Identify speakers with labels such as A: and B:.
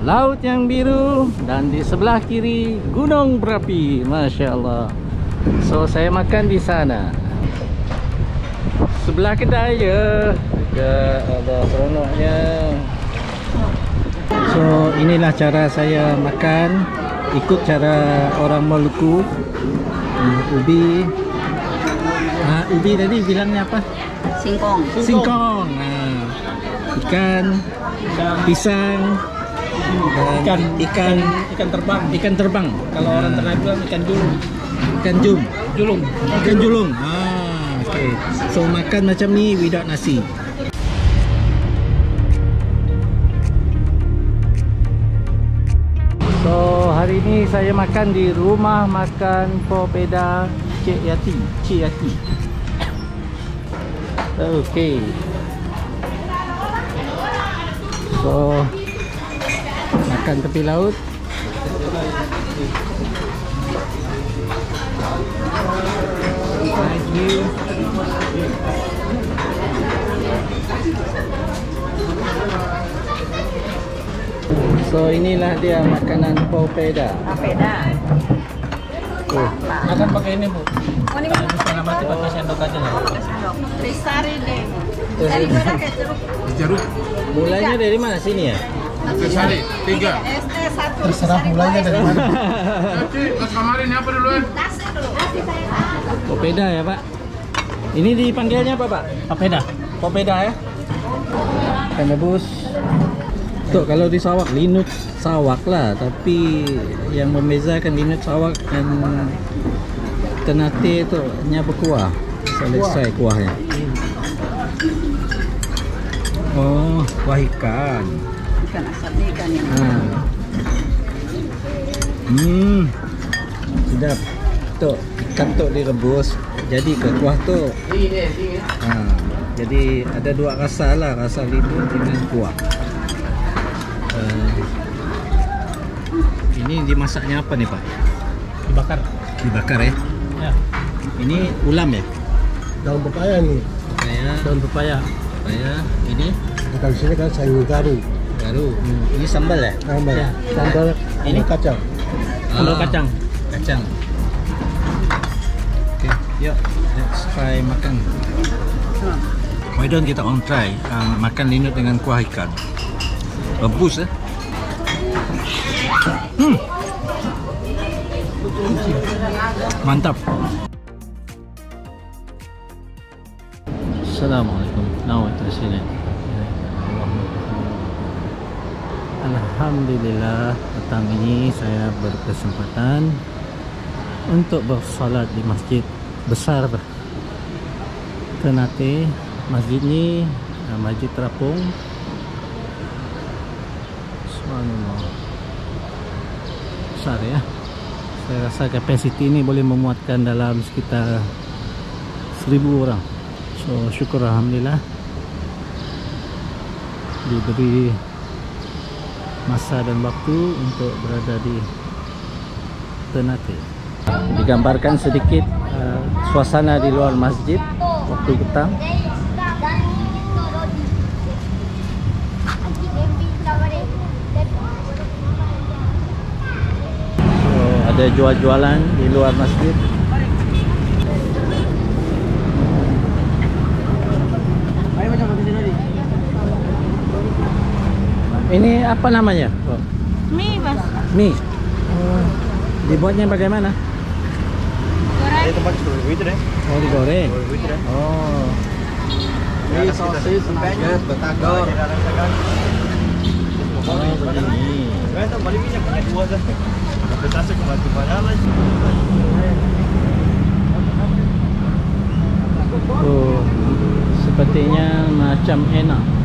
A: laut yang biru dan di sebelah kiri gunung berapi. Masya Allah so saya makan di sana. Sebelah kedai je. Juga ada seronoknya. So inilah cara saya makan. Ikut cara orang Maluku. Hmm, ubi. Ha, ubi tadi bilangnya apa?
B: Singkong.
A: singkong. Ha, ikan pisang
C: Ikan.
A: ikan
C: Ikan terbang.
A: ikan terbang
C: Kalau orang Ternate bilang ikan julung.
A: ikan jum
C: Julung.
A: ikan julung ah okay. so makan macam ni without nasi so hari ni saya makan di rumah makan Popeda Cik Yati Cik Yati okay so makan tepi laut. So inilah dia makanan Popeda.
B: Papeda.
A: Oh,
C: Makan pakai ini bu.
B: Oh, ini
C: Kalau setengah mati pakai sendok aja lah.
B: Trisari deh. Dari mana ke jeruk?
D: Jeruk
A: mulanya dari mana sini ya?
D: Trisari tiga.
B: Satu.
C: Terserah mulanya dari mana.
D: Nanti pas kemarin apa dulu?
B: Nasi dulu.
A: Popeda ya, Pak. Ini dipanggilnya apa, Pak?
C: Papeda.
A: Popeda ya? Ikan rebus. Tuh, kalau di sawak linut sawak lah, tapi yang membezakan linut sawak dan tenate itu hanya berkuah. Selesai kuahnya. Oh, kuah ikan.
B: Ikan asap ni ikan yang
A: Ah. Hmm. Sedap. Tok, ikan tok direbus. Jadi ke kuah tu. Ha, jadi ada dua rasa lah, rasa limun dengan kuah. Uh, ini dimasaknya apa nih Pak?
C: Dibakar.
A: Dibakar ya?
C: Ya.
A: Ini ulam ya?
E: daun pepaya nih
A: Saya,
C: Daun pepaya.
A: saya ini
E: kalau sini kan sayur garu
A: baru. Ini sambal ya?
E: sambal
C: Ya.
E: sambal
A: Ini?
E: kacang
C: Sambal
A: Ah,
C: kacang.
A: Kacang. Okay, yuk, let's try makan. Why don't kita on try uh, makan linut dengan kuah ikan. Rebus eh. Hmm. Mantap. Assalamualaikum. Now at sini. Alhamdulillah petang ini saya berkesempatan untuk bersolat di masjid besar. Ternate masjid ni uh, masjid terapung. Subhanallah. Besar ya. Saya rasa kapasiti ni boleh memuatkan dalam sekitar 1000 orang. So syukur Alhamdulillah. Diberi masa dan waktu untuk berada di Ternate digambarkan sedikit uh, suasana di luar masjid waktu petang. So, ada jual-jualan di luar masjid apa namanya? Oh,
B: Mi bas.
A: mie oh, dibuatnya bagaimana?
B: Goreng.
C: tempat seperti itu deh.
A: oh digoreng
C: itu deh.
A: oh
C: Ini sosis, nugget, batagor.
A: Oh, begini.
C: Kan balik minyak pakai dua dah. Betasnya kembali mana lagi?
A: Oh, sepertinya macam enak.